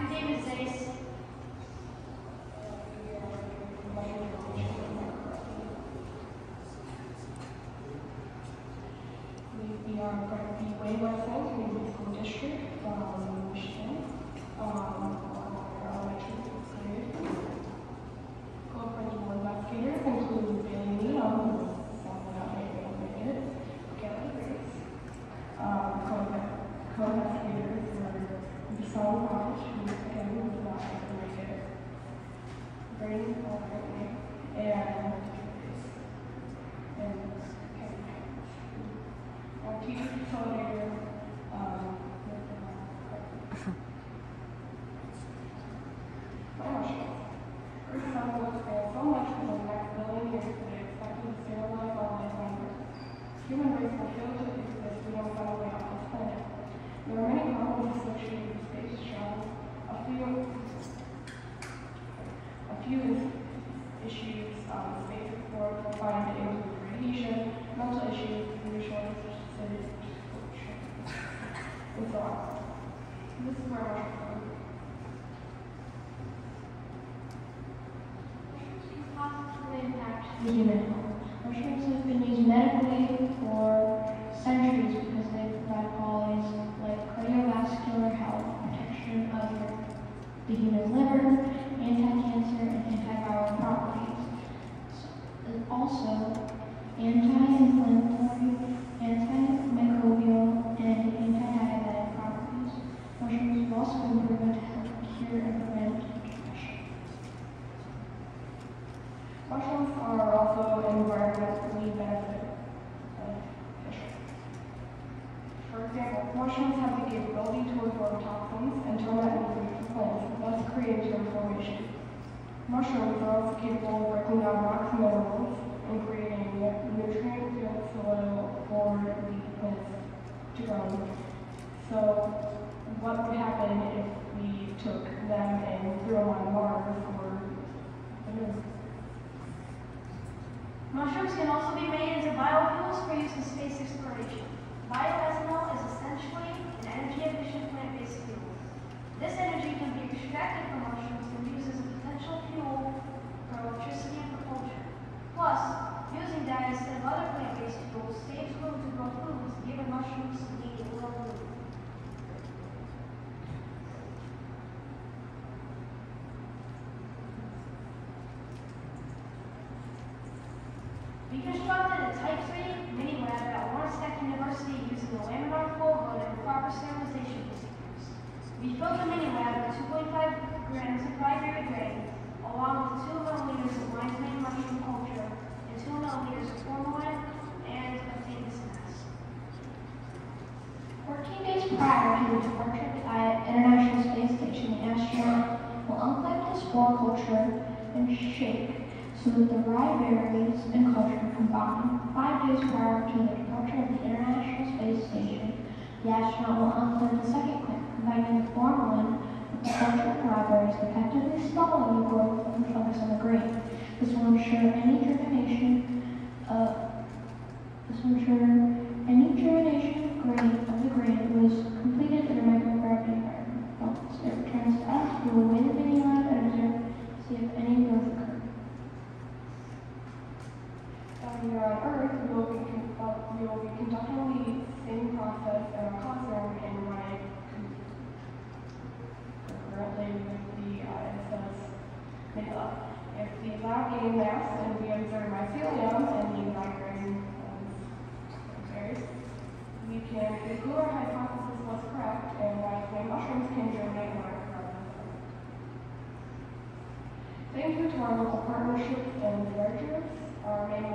I'm David Zayas. We are going to be Way Westside Community School District from Michigan. Um, our elementary grade. Co-principal investigators include Bailey Neal, who is sadly not able to make it, Kelly Grace. Um, co- co-investigators were Visal Raj, who again was not able to make it. Brady, Albright, and and um, will experience so much the next billion years on. Human race will fail to exist if we don't find a way off this planet. There are many problems associated with space travel. A few, few issues, um, space explored will find include radiation, mental issues, and so on. This is where I from. positively impact the human health. Also, anti-inflammatory, antimicrobial, and anti-diabetic properties. Mushrooms have also been proven to help cure and prevent depression. Mushrooms are also environmentally beneficial. For example, mushrooms have the capability to absorb toxins and turn that into food plants, thus creating transformation. Mushrooms are also capable of breaking down rocks and minerals and creating nutrient-filled soil for the plants to grow. So, what would happen if we took them and threw them on Mars or the? Mushrooms can also be made into biofuels for use in space exploration is essentially an energy-efficient plant-based fuel. This energy can be extracted from mushrooms and used as a potential fuel for electricity and propulsion. Plus, using that instead of other plant-based fuels saves room to grow foods given mushrooms need little room. We constructed a Type 3 mini lab at Lawrence Tech University using a laminar flow hood and proper sterilization procedures. We filled the mini lab with 2.5 grams of primary grain, along with 2 milliliters of lion's mane mushroom culture and 2 milliliters of formalin and obtained this mass. 14 days prior to the departure the International Space Station, the astronaut will unclip the spore culture and shake so that the rye and culture combine. Five days prior to the departure of the International Space Station, the astronaut will unclip the second clip, combining the formalin with the and rye berries, effectively stalling the growth of the fungus on the grain. This will ensure any germination uh, this will ensure any germination of grain of the grain was completed in a microgravity environment. Once it returns to us, we will weigh the mini lab and observe to see if any growth occurred. Down here on Earth, we will be, we will be conducting the same process in our classroom in my currently with the uh, ISS If the lab gain mass and we observe mycelium and the migraine um, we can conclude our hypothesis was correct and why plant mushrooms can germinate environment. Thank you to our local partnerships and directors, our main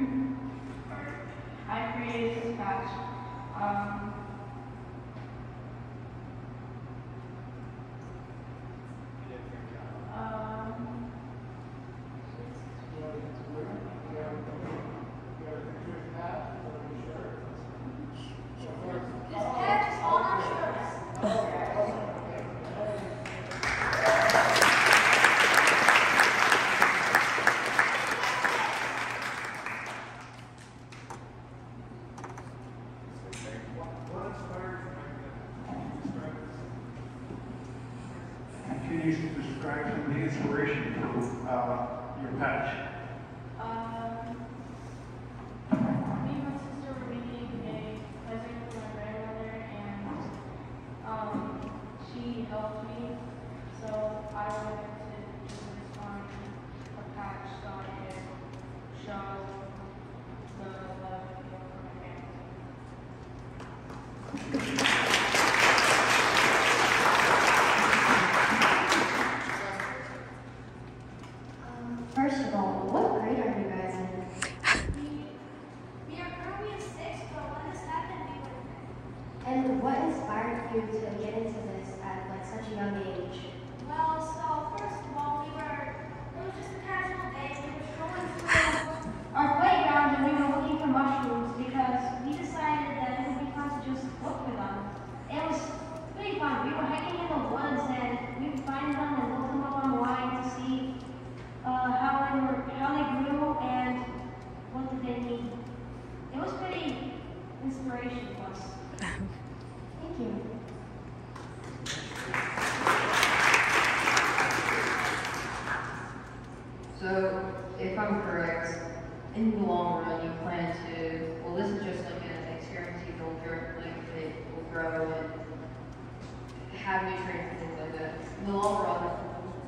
attraction, the inspiration for, uh, your patch? Um, she helped me and my sister were making a present for my grandmother, and um, she helped me, so I wanted to do this on a patch so I could show the love I feel for my family. Um, First of all, what grade are you guys in? We, we are currently in sixth, but when this happened, we were in fifth. And what inspired you at like such a young age? Well, so first of all, we were, it was just a casual day. We were strolling through our playground and we were looking for mushrooms because we decided that it would be fun to just look for them. It was pretty fun. We were hiking in the woods and we would find them and look them up online to see uh, how they were, how they grew and what did they need. It was pretty inspirational to us. Thank you. So, if I'm correct, in the long run, you plan to, well, this is just like an experiment you build your, like, it will grow and have nutrients and things like that. In the long run,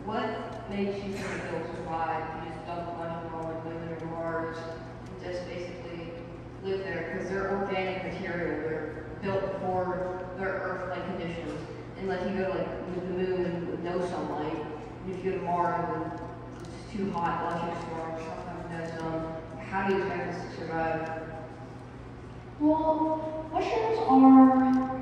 what makes you think it will survive? You just dump a bunch of them on Moon or Mars, and just basically live there, because they're organic material, they're built for their Earth-like conditions. Unless you go to like the moon with no sunlight, and if you go to Mars it's too hot, sometimes no sun, how do you expect this to survive? Well, mushrooms are,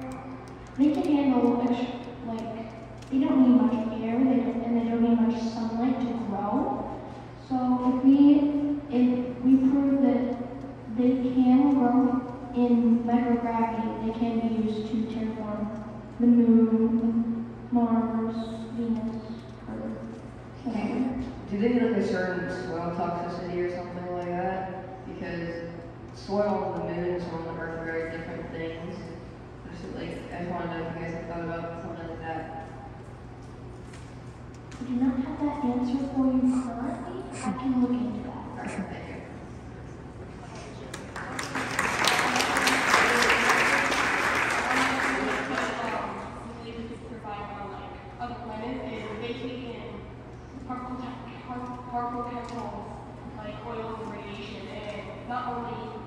they can handle, ex- like, they don't need much air, they don't, and they don't need much sunlight to grow. So if we, if we prove that they can grow in microgravity, they can be used to terraform the moon, Mars, Venus, Earth, whatever. Do they like a certain soil toxicity or something like that? Because soil on the moon and soil on the Earth are very different things. Like, I just want to know if you guys have thought about something like that. I do not have that answer for you currently. I can look into that. Alright, thank you. believe we could survive on like other planets is they take in harmful, te- harm- harmful chemicals like oils and radiation and not only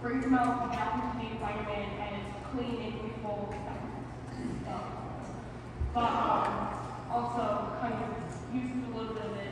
brings them out back into the environment and it's stuff, but um, also kind using a little bit of uses